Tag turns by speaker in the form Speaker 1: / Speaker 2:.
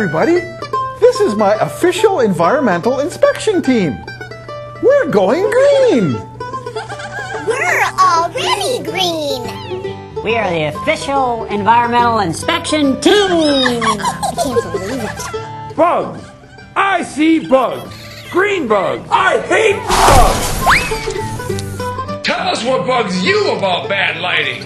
Speaker 1: everybody. This is my official environmental inspection team. We're going green.
Speaker 2: We're already green.
Speaker 3: We are the official environmental inspection team.
Speaker 2: I can't believe it.
Speaker 4: Bugs! I see bugs! Green bugs! I hate bugs!
Speaker 5: Tell us what bugs you about bad lighting.